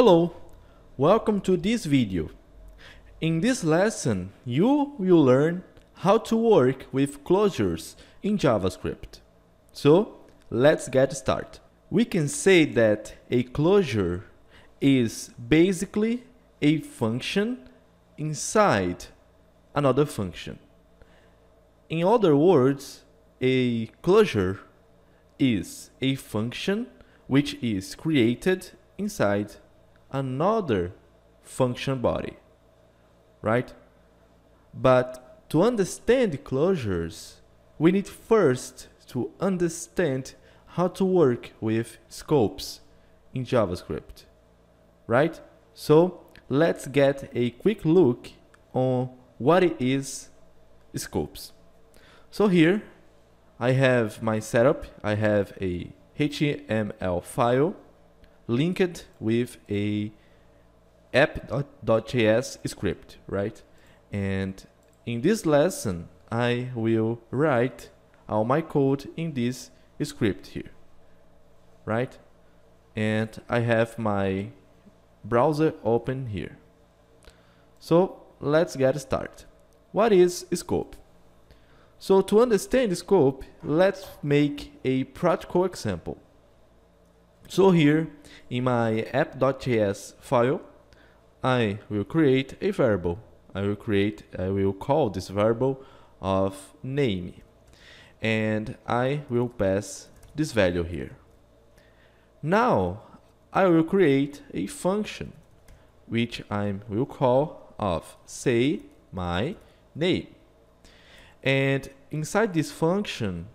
Hello, welcome to this video. In this lesson, you will learn how to work with closures in JavaScript. So, let's get started. We can say that a closure is basically a function inside another function. In other words, a closure is a function which is created inside another function body, right? But to understand closures, we need first to understand how to work with scopes in JavaScript, right? So let's get a quick look on what it is scopes. So here I have my setup. I have a HTML file linked with a app.js script, right? And in this lesson, I will write all my code in this script here, right? And I have my browser open here. So let's get started. What is scope? So to understand scope, let's make a practical example. So here in my app.js file, I will create a variable. I will create, I will call this variable of name. And I will pass this value here. Now I will create a function which I will call of say my name. And inside this function,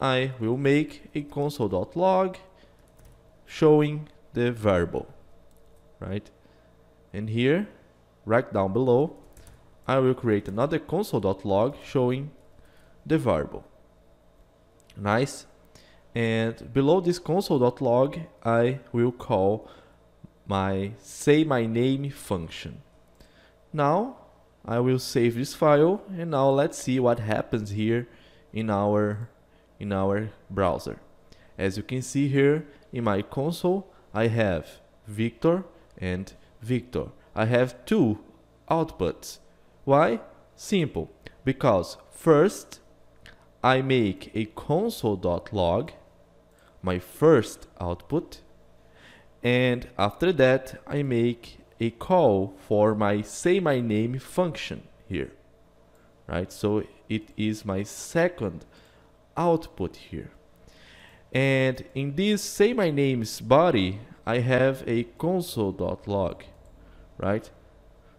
I will make a console.log showing the variable, right? And here, right down below, I will create another console.log showing the variable. Nice. And below this console.log, I will call my say my name function. Now, I will save this file and now let's see what happens here in our in our browser. As you can see here, in my console, I have Victor and Victor. I have two outputs. Why? Simple. Because first, I make a console.log, my first output, and after that, I make a call for my say my name function here. Right? So it is my second output here. And in this say my name's body, I have a console.log, right?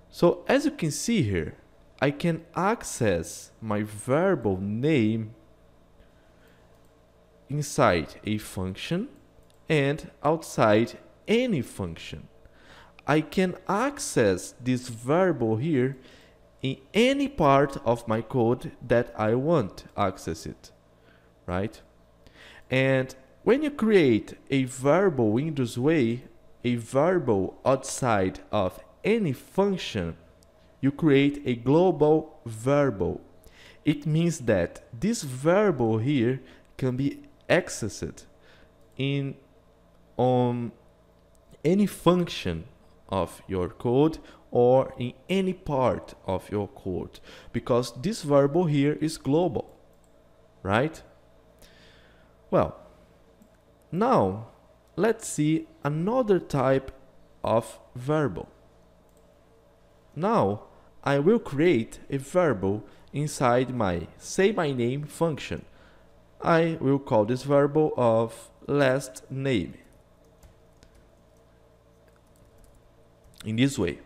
So as you can see here, I can access my variable name inside a function and outside any function. I can access this variable here in any part of my code that I want access it, right? And when you create a variable in this way, a variable outside of any function, you create a global variable. It means that this variable here can be accessed in on any function of your code or in any part of your code because this variable here is global, right? Well, now let's see another type of variable. Now I will create a variable inside my say my name function. I will call this variable of last name. In this way.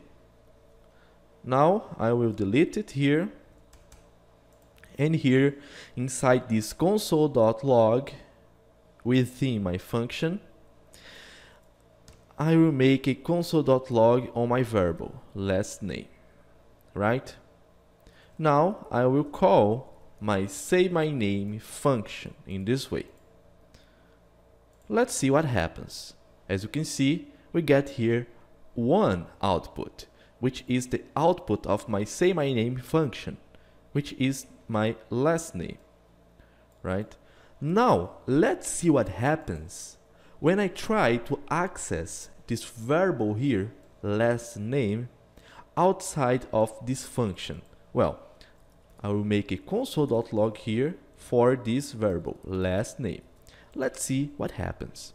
Now I will delete it here. And here inside this console.log within my function, I will make a console.log on my variable last name, right? Now I will call my say my name function in this way. Let's see what happens. As you can see, we get here one output, which is the output of my say my name function, which is my last name, right? Now, let's see what happens when I try to access this variable here, last name, outside of this function? Well, I will make a console.log here for this variable, last name. Let's see what happens.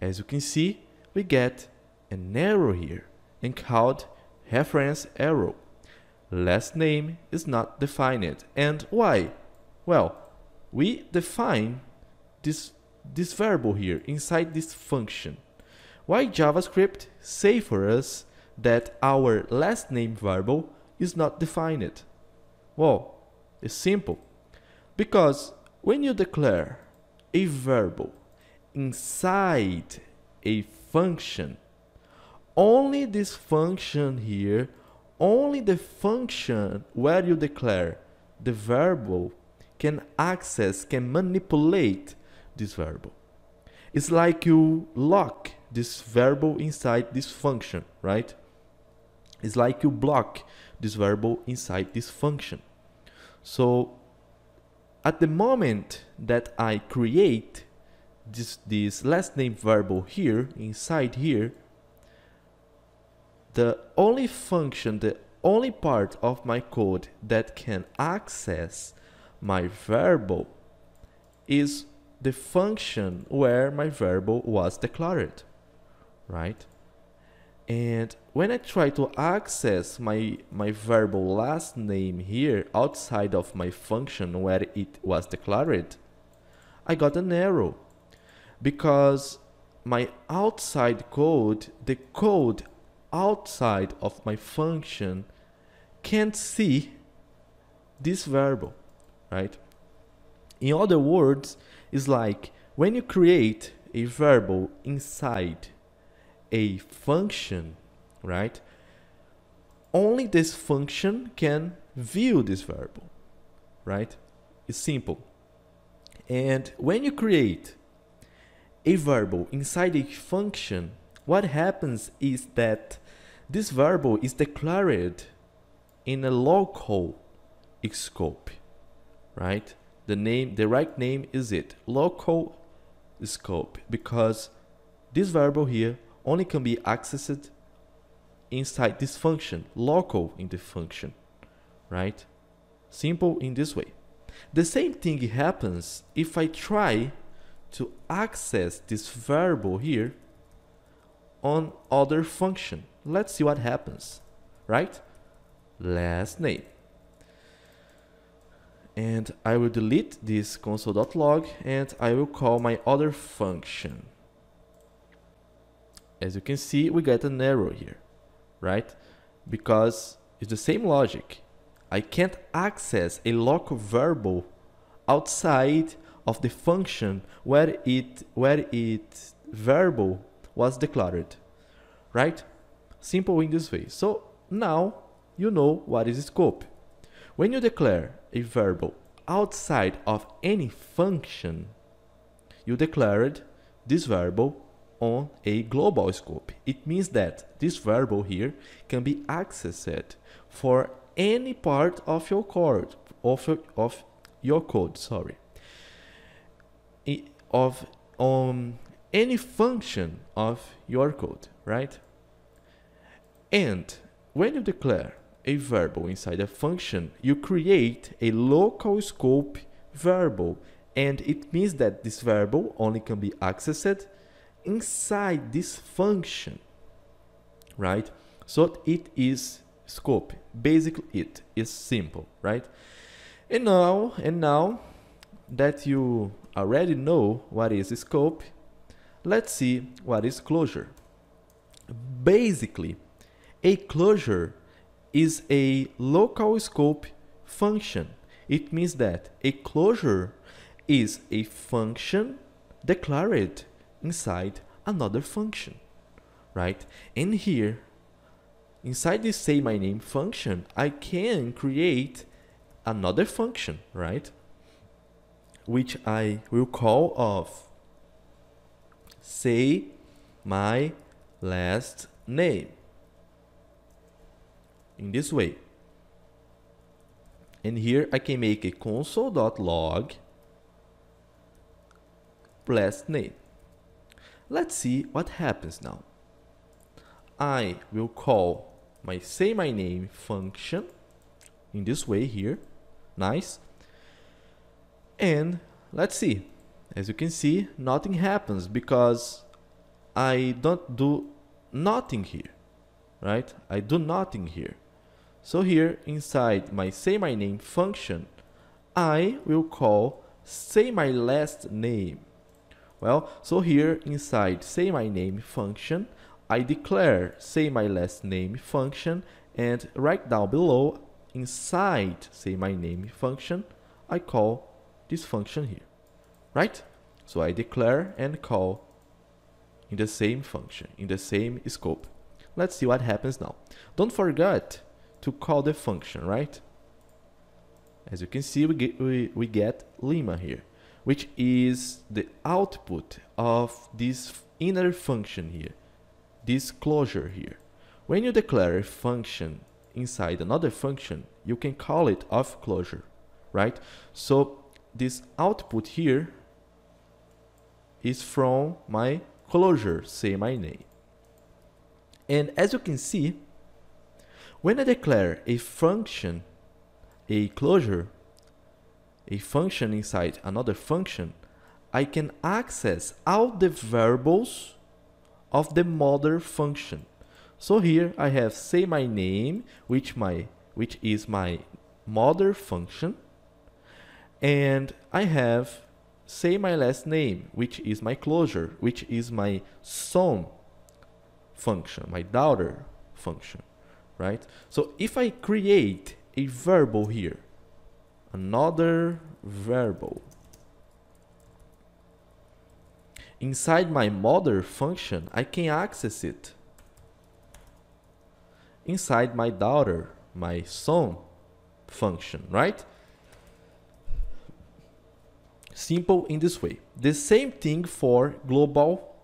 As you can see, we get an error here and called reference error. Last name is not defined. And why? Well, we define this, this variable here inside this function. Why JavaScript say for us that our last name variable is not defined? Well, it's simple. Because when you declare a variable inside a function, only this function here, only the function where you declare the variable can access, can manipulate this variable. It's like you lock this variable inside this function, right? It's like you block this variable inside this function. So at the moment that I create this, this last name variable here, inside here, the only function, the only part of my code that can access my variable is the function where my variable was declared, right? And when I try to access my, my variable last name here outside of my function where it was declared, I got an error because my outside code, the code outside of my function can't see this variable, right? In other words, it's like when you create a variable inside a function, right? Only this function can view this variable, right? It's simple. And when you create a variable inside a function, what happens is that this variable is declared in a local scope, right? The name, the right name is it, local scope, because this variable here only can be accessed inside this function, local in the function, right? Simple in this way. The same thing happens if I try to access this variable here on other function. Let's see what happens, right? Last name. And I will delete this console.log and I will call my other function as you can see, we get an error here, right? Because it's the same logic. I can't access a local variable outside of the function where it where it variable was declared, right? Simple in this way. So now you know what is scope. When you declare a variable outside of any function, you declared this variable on a global scope. It means that this variable here can be accessed for any part of your code, of of your code, sorry, of um, any function of your code, right? And when you declare a variable inside a function, you create a local scope variable and it means that this variable only can be accessed inside this function, right? So it is scope. Basically, it is simple, right? And now, and now that you already know what is scope, let's see what is closure. Basically, a closure is a local scope function. It means that a closure is a function declared inside another function, right? And here, inside this say my name function, I can create another function, right? Which I will call of say my last name in this way. And here I can make a console.log last name. Let's see what happens now. I will call my say my name function in this way here. Nice. And let's see. As you can see, nothing happens because I don't do nothing here, right? I do nothing here. So here inside my say my name function, I will call say my last name. Well, so here inside say my name function, I declare say my last name function and right down below inside say my name function, I call this function here, right? So I declare and call in the same function, in the same scope. Let's see what happens now. Don't forget to call the function, right? As you can see, we get, we, we get Lima here, which is the output of this inner function here, this closure here. When you declare a function inside another function, you can call it off closure, right? So this output here is from my closure, say my name. And as you can see, when I declare a function, a closure, a function inside another function, I can access all the variables of the mother function. So here I have say my name, which my which is my mother function, and I have say my last name, which is my closure, which is my son function, my daughter function, right? So if I create a verbal here, another verbal, inside my mother function, I can access it inside my daughter, my son function, right? Simple in this way. The same thing for global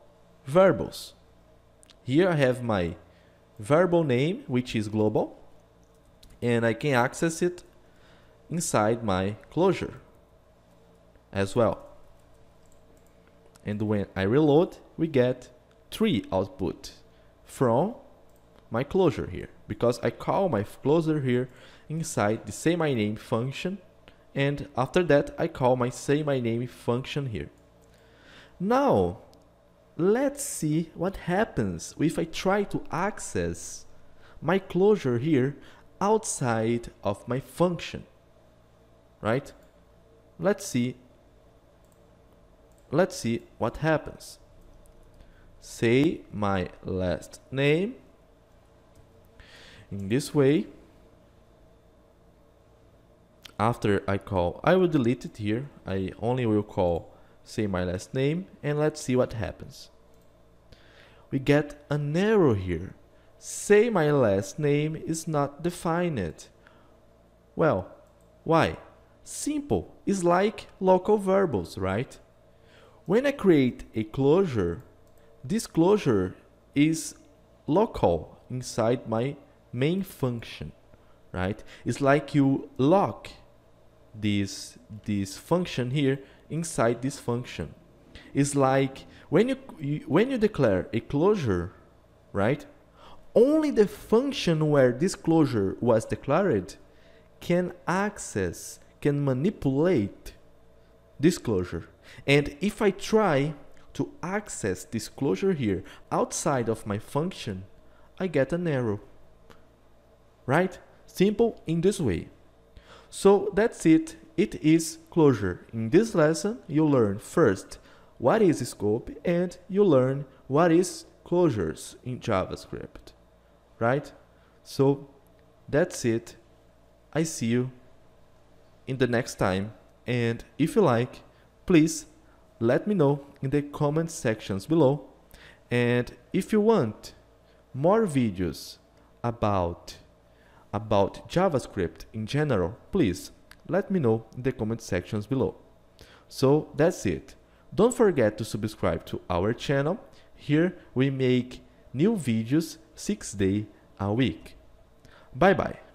variables. Here I have my variable name, which is global, and I can access it inside my closure as well. And when I reload, we get three output from my closure here because I call my closure here inside the say my name function and after that I call my say my name function here. Now let's see what happens if I try to access my closure here outside of my function right? Let's see. Let's see what happens. Say my last name. In this way after I call, I will delete it here. I only will call say my last name and let's see what happens. We get an error here. Say my last name is not defined. Well, why? Simple. It's like local variables, right? When I create a closure, this closure is local inside my main function, right? It's like you lock this this function here inside this function. Is like when you, you when you declare a closure right only the function where this closure was declared can access can manipulate this closure. And if i try to access this closure here outside of my function i get an error right? Simple in this way. So that's it. It is closure. In this lesson, you learn first what is scope and you learn what is closures in JavaScript. Right? So that's it. I see you in the next time. And if you like, please let me know in the comment sections below. And if you want more videos about about JavaScript in general, please let me know in the comment sections below. So that's it. Don't forget to subscribe to our channel. Here we make new videos 6 days a week. Bye bye.